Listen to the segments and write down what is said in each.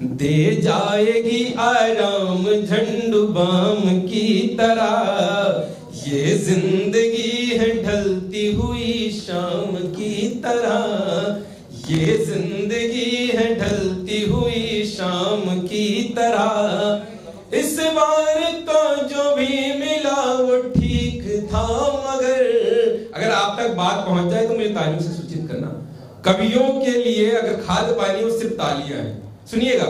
दे जाएगी आराम झंडू बाम की तरह। ये ज़िंदगी है ढलती हुई शाम की तरह। ये ज़िंदगी है ढलती हुई शाम की तरह। इस बार तो जो भी मिला वो ठीक था, मगर अगर आप तक बात पहुँच जाए तो मुझे तालियों से सूचित करना। कवियों के लिए अगर खाद पानी वो सिर्फ़ तालियाँ हैं सुनिएगा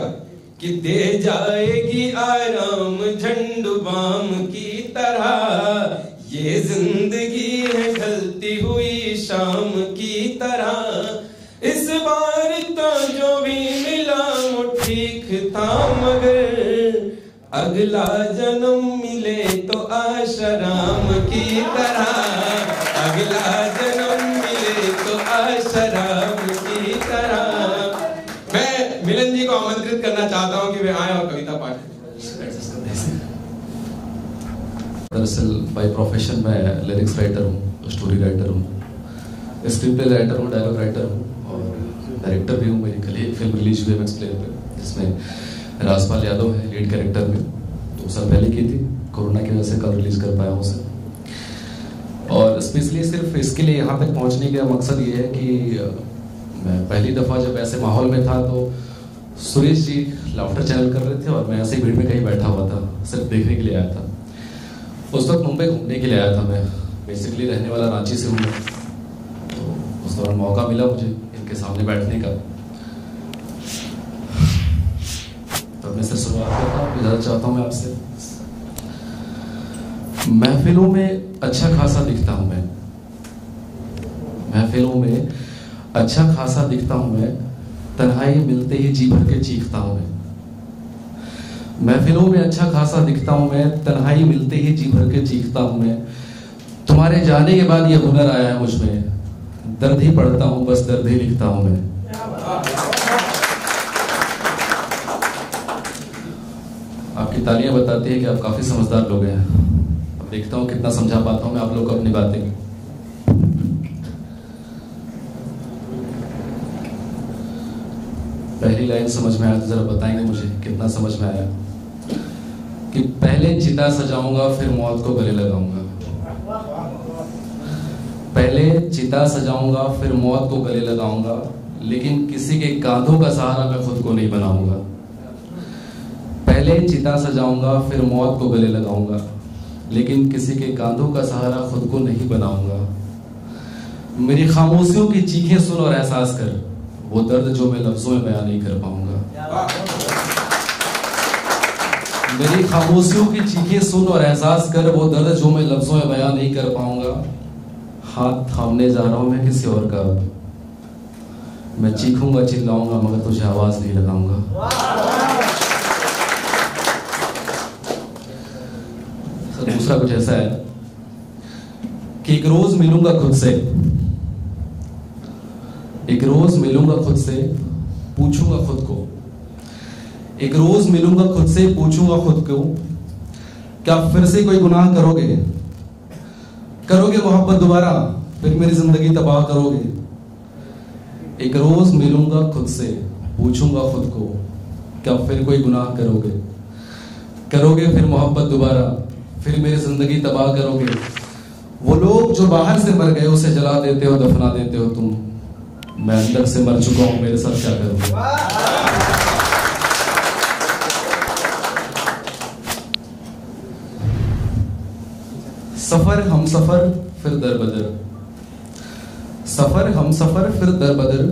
कि दे जाएगी आराम झंडू बाम की तरह? ये ज़िंदगी है ढलती हुई शाम की तरह। इस बार तो जो भी मिला वो ठीक था, मगर अगला जन्म मिले तो आशराम की तरह। अगला जन्म मिले तो आशराम। करना चाहता हूँ कि वे आए और कविता पाठ दरअसल बाय प्रोफेशन मैं लिरिक्स राइटर हूँ स्टोरी राइटर हूँ स्क्रीन प्ले राइटर हूँ डायलॉग राइटर हूँ, और डायरेक्टर भी हूँ। मेरी कल एक फ़िल्म रिलीज़ हुई मैक्स प्लेयर पे, जिसमें राजपाल यादव है लीड कैरेक्टर में। दो साल पहले की थी, कोरोना की वजह से कल रिलीज़ कर पाया हूँ उसे। और स्पेशली सिर्फ़ इसके लिए यहाँ तक पहुँचने का मकसद ये है कि मैं पहली दफ़ा जब ऐसे माहौल में था तो सुरेश जी लाफ्टर चैनल कर रहे थे और मैं ऐसे भीड़ में कहीं बैठा हुआ था, सिर्फ़ देखने के लिए आया था। उस वक्त मुंबई घूमने के लिए आया था मैं। बेसिकली रहने वाला रांची से हूँ तो उस दौरान मौका मिला मुझे इनके सामने बैठने का। तो मैं से शुरुआत करता हूँ इजाज़त चाहता हूँ मैं आपसे। महफिलों में अच्छा खासा दिखता हूँ मैं। महफिलों में अच्छा खासा दिखता हूँ मैं। तन्हाई मिलते ही जी भर के चीखता हूँ मैं। महफिलों में अच्छा खासा दिखता हूँ मैं, तन्हाई मिलते ही जी भर के चीखता हूँ मैं। तुम्हारे जाने के बाद ये हुनर आया है मुझमें। दर्द ही पढ़ता हूँ, बस दर्द ही लिखता हूँ मैं। आपकी तालियाँ बताती है कि आप काफ़ी समझदार लोग हैं। अब देखता हूँ कितना समझा पाता हूँ मैं आप लोग को अपनी बातें। पहली लाइन समझ में आया तो जरा बताएँगे मुझे कितना समझ में आया। कि पहले चिता सजाऊँगा, फिर मौत को गले लगाऊँगा। पहले चिता सजाऊँगा, फिर मौत को गले लगाऊँगा, लेकिन किसी के कांधों का सहारा मैं खुद को नहीं बनाऊँगा। पहले चिता सजाऊँगा, फिर मौत को गले लगाऊँगा, लेकिन किसी के कांधों का सहारा खुद को नहीं बनाऊँगा। मेरी खामोशियों की चीखें सुन और एहसास कर। वो दर्द जो मैं लफ्जों में बयान नहीं कर पाऊँगा। मेरी खामोशियों की चीखें सुन और एहसास कर वो दर्द जो मैं लफ्जों में बयान नहीं कर पाऊँगा। हाथ थामने जा रहा हूँ मैं किसी और का। मैं चीखूँगा चिल्लाऊँगा मगर तुझे आवाज़ नहीं लगाऊँगा। दूसरा कुछ ऐसा है कि एक रोज मिलूँगा खुद से। एक रोज मिलूँगा खुद से, पूछूँगा खुद को। एक रोज मिलूँगा खुद से, पूछूँगा खुद को, क्या फिर से कोई गुनाह करोगे? करोगे मोहब्बत दोबारा, फिर मेरी ज़िंदगी तबाह करोगे? एक रोज मिलूँगा खुद से, पूछूँगा खुद को, क्या फिर कोई गुनाह करोगे? करोगे फिर मोहब्बत दोबारा, फिर मेरी ज़िंदगी तबाह करोगे? वो लोग जो बाहर से मर गए, उसे जला देते हो, दफना देते हो तुम। मैं अंदर से मर चुका हूँ, मेरे साथ क्या करोगे? सफ़र हम सफ़र, फिर दर बदर। सफ़र हम सफ़र, फिर दर बदर।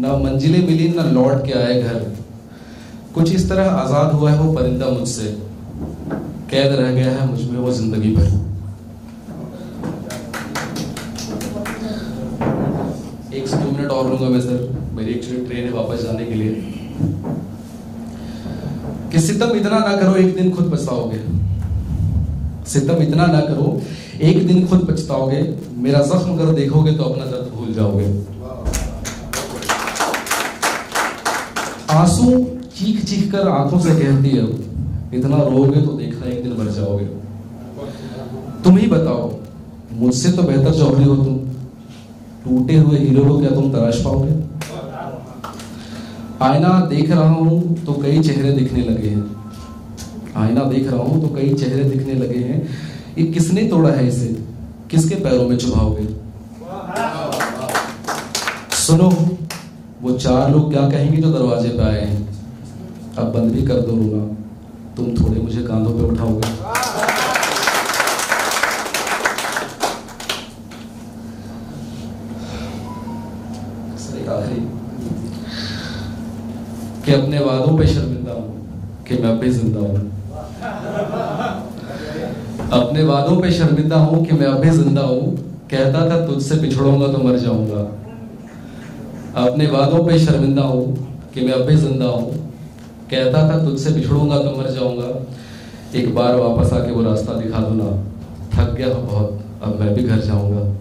ना मंजिलें मिली, ना लौट के आए घर। कुछ इस तरह आज़ाद हुआ है वो परिंदा मुझसे। कैद रह गया है मुझमें वो ज़िंदगी भर। मिनट और लूँगा मैं सर, मेरी एक्चुअली ट्रेन है वापस जाने के लिए। कि सितम इतना ना करो, एक दिन खुद पछताओगे। सितम इतना ना करो, एक दिन खुद पछताओगे। मेरा जख्म कर देखोगे तो अपना दर्द भूल जाओगे। आँसू चीख चीख कर आँखों से कहती है, इतना रोगे तो देखना एक दिन भर जाओगे। तुम ही बताओ, मुझसे तो बेहतर जौहरी हो तुम। टूटे हुए हीरो को क्या तुम तराश पाओगे? आईना देख रहा हूँ तो कई चेहरे दिखने लगे हैं। आईना देख रहा हूँ तो कई चेहरे दिखने लगे हैं। ये किसने तोड़ा है इसे? किसके पैरों में चुभाओगे सुनो, वो चार लोग क्या कहेंगे जो दरवाजे पे आए हैं? अब बंद भी कर दो, रोना। तुम थोड़े मुझे कांधों पे उठाओगे सर, एक आखिरी कि अपने वादों पे शर्मिंदा हूँ, कि मैं अब भी ज़िंदा हूँ। अपने वादों पे शर्मिंदा हूँ, कि मैं अब भी ज़िंदा हूँ। कहता था, तुझसे बिछड़ूँगा तो मर जाऊँगा। अपने वादों पे शर्मिंदा हूँ, कि मैं अब भी ज़िंदा हूँ। कहता था, तुझसे बिछड़ूँगा तो मर जाऊँगा। एक बार वापस आके वो रास्ता दिखा दो ना। थक गया बहुत, अब मैं भी घर जाऊँगा।